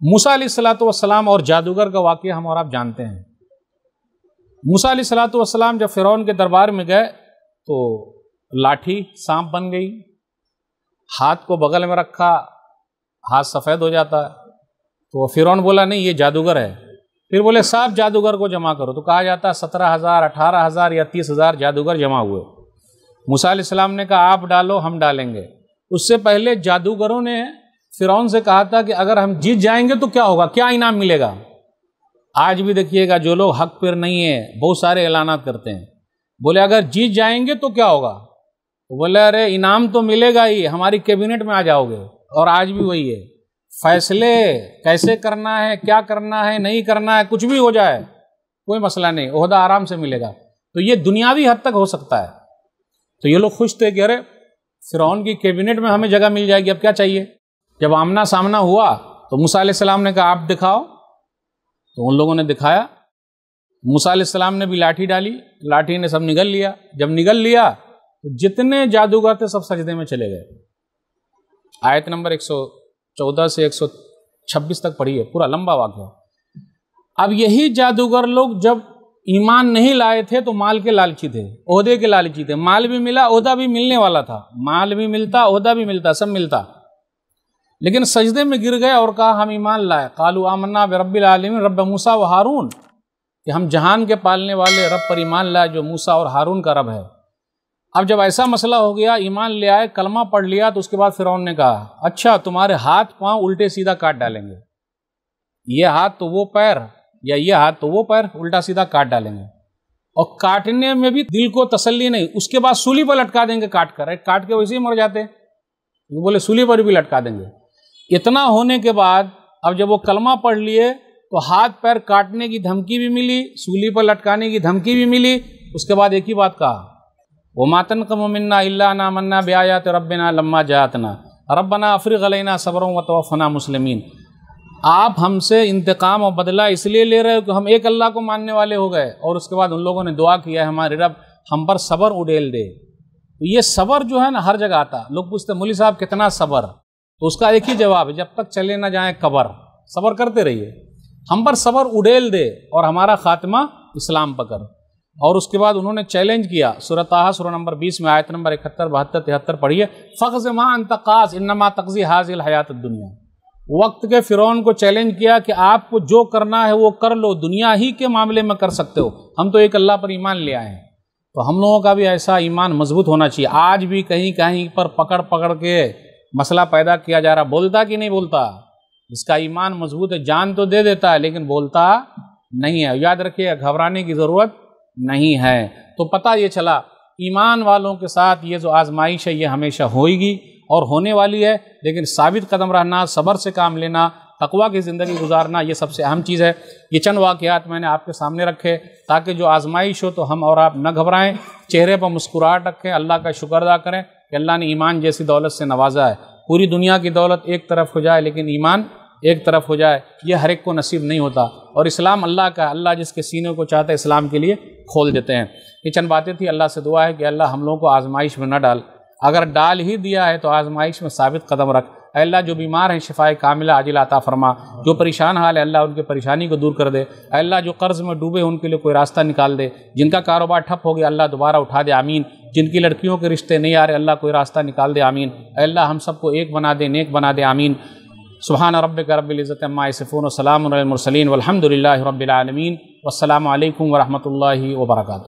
मूसा सलाम और जादूगर का वाक्य हम और आप जानते हैं। मूसा सलाम जब फ़िरौन के दरबार में गए तो लाठी सांप बन गई, हाथ को बगल में रखा, हाथ सफ़ेद हो जाता। तो फ़िरौन बोला, नहीं, ये जादूगर है। फिर बोले साफ़ जादूगर को जमा करो। तो कहा जाता है सत्रह हज़ार, अठारह हज़ार या तीस हज़ार जादूगर जमा हुए। मूसा सलाम ने कहा, आप डालो, हम डालेंगे। उससे पहले जादूगरों ने फ़िरौन से कहा था कि अगर हम जीत जाएँगे तो क्या होगा? क्या इनाम मिलेगा? आज भी देखिएगा, जो लोग हक पर नहीं है, बहुत सारे ऐलान करते हैं। बोले, अगर जीत जाएँगे तो क्या होगा? तो बोले, अरे, इनाम तो मिलेगा ही, हमारी कैबिनेट में आ जाओगे। और आज भी वही है। फैसले कैसे करना है, क्या करना है, नहीं करना है, कुछ भी हो जाए, कोई मसला नहीं, ओहदा आराम से मिलेगा। तो ये दुनियावी हद तक हो सकता है। तो ये लोग खुश थे कि, अरे, फ़िरौन की कैबिनेट में हमें जगह मिल जाएगी, अब क्या चाहिए? जब आमना सामना हुआ तो मूसा सलाम ने कहा, आप दिखाओ। तो उन लोगों ने दिखाया। मूसा सलाम ने भी लाठी डाली, लाठी ने सब निगल लिया। जब निगल लिया तो जितने जादूगर थे सब सजदे में चले गए। आयत नंबर 114 से 126 तक पढ़ी है पूरा लंबा वाक्य अब यही जादूगर लोग जब ईमान नहीं लाए थे तो माल के लालची थे, ओहदे के लालची थे। माल भी मिला, ओहदा भी मिलने वाला था। माल भी मिलता, ओहदा भी मिलता, सब मिलता। लेकिन सजदे में गिर गए और कहा, हम ईमान लाए। कालू, आमन्ना आलमीन। रब मूसा व हारून कि हम जहान के पालने वाले रब पर ईमान लाए, जो मूसा और हारून का रब है। अब जब ऐसा मसला हो गया, ईमान ले आए, कलमा पढ़ लिया तो उसके बाद फिर ने कहा अच्छा तुम्हारे हाथ पाँव उल्टे सीधा काट डालेंगे। ये हाथ तो वो पैर, या ये हाथ तो वो पैर, उल्टा सीधा काट डालेंगे। और काटने में भी दिल को तसल्ली नहीं, उसके बाद सूली पर लटका देंगे काट कर। काट के वैसे ही मर जाते बोले, सूली पर भी लटका देंगे। इतना होने के बाद, अब जब वो कलमा पढ़ लिए तो हाथ पैर काटने की धमकी भी मिली, सूली पर लटकाने की धमकी भी मिली, उसके बाद एक ही बात कहा। वो मातन का मन्ना अल्ला ना मन्ना ब्यात रबना लम्मा जातना। रबना अफ़रीना सबरों व तोफ़ना मुसलमिन। आप हमसे इंतकाम और बदला इसलिए ले रहे हो कि हम एक अल्लाह को मानने वाले हो गए, और उसके बाद उन लोगों ने दुआ किया है, हमारे रब हम पर सबर उड़ेल दे। तो ये सबर जो है ना, हर जगह आता लोग पूछते मौली साहब, कितना सबर? तो उसका एक ही जवाब है, जब तक चले ना जाए कबर, सबर करते रहिए। हम पर सबर उड़ेल दे और हमारा खात्मा इस्लाम पकड़। और उसके बाद उन्होंने चैलेंज किया सूरताहा सुर नंबर 20 में, आयत नंबर इकहत्तर, बहत्तर, तिहत्तर पढ़िए, फ़ख्ज़ माँ अंतकास इनमा तकजी हाजिल हयात दुनिया। वक्त के फ़िरौन को चैलेंज किया कि आपको जो करना है वो कर लो, दुनिया ही के मामले में कर सकते हो। हम तो एक अल्लाह पर ईमान ले आए हैं। तो हम लोगों का भी ऐसा ईमान मज़बूत होना चाहिए। आज भी कहीं कहीं पर पकड़ पकड़ के मसला पैदा किया जा रहा, बोलता कि नहीं बोलता? इसका ईमान मज़बूत है, जान तो दे देता है, लेकिन बोलता नहीं है। याद रखिए, घबराने की ज़रूरत नहीं है। तो पता ये चला, ईमान वालों के साथ ये जो आजमाइश है, ये हमेशा होएगी और होने वाली है। लेकिन साबित कदम रहना, सब्र से काम लेना, तकवा की ज़िंदगी गुजारना, ये सबसे अहम चीज़ है। ये चंद वाक़ात मैंने आपके सामने रखे, ताकि जो आजमाइश हो तो हम और आप न घबराएँ, चेहरे पर मुस्कुराहट रखें, अल्लाह का शुक्र अदा करें। कि अल्लाह ने ईमान जैसी दौलत से नवाजा है। पूरी दुनिया की दौलत एक तरफ़ हो जाए, लेकिन ईमान एक तरफ़ हो जाए ये हर एक को नसीब नहीं होता। और इस्लाम अल्लाह का, अल्लाह जिसके सीने को चाहता है, इस्लाम के लिए खोल देते हैं। ये चंद बातें थी। अल्लाह से दुआ है कि अल्लाह हम लोगों को आजमाइश में न डाल। अगर डाल ही दिया है तो आजमाइश में साबित कदम रख। अल्लाह जो बीमार हैं, शिफाए कामिला, आजिल आता फरमा। जो परेशान हाल है, अल्लाह उनकी परेशानी को दूर कर दे। अल्लाह जो कर्ज़ में डूबे, उनके लिए कोई रास्ता निकाल दे। जिनका कारोबार ठप हो गया, अल्लाह दोबारा उठा दे। आमीन। जिनकी लड़कियों के रिश्ते नहीं आ रहे, अल्लाह कोई रास्ता निकाल दे, आमीन। अल्लाह, हम सबको एक बना दे, नेक बना दे, आमीन। सुबहान रब रबिल्ज़त सफ़ून सलामसलिन वलहमदिल्ला वालकम वरहमल वर्का